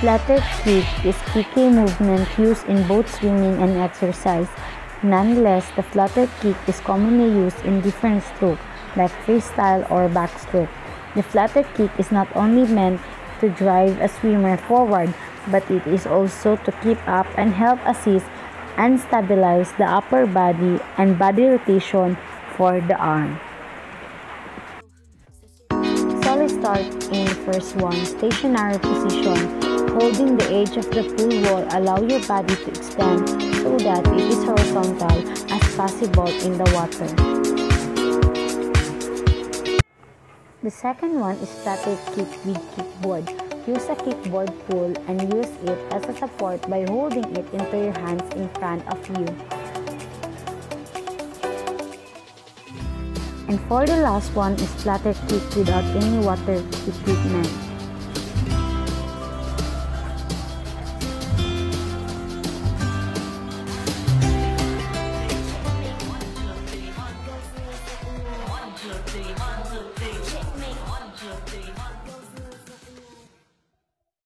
Flutter kick is PK movement used in both swimming and exercise. Nonetheless, the flutter kick is commonly used in different strokes like freestyle or backstroke. The flutter kick is not only meant to drive a swimmer forward, but it is also to keep up and help assist and stabilize the upper body and body rotation for the arm. Start in the first one, stationary position. Holding the edge of the pool wall allow your body to extend so that it is horizontal as possible in the water. The second one is flutter kick with kickboard. Use a kickboard pull and use it as a support by holding it into your hands in front of you. And for the last one is flutter kick without any water equipment.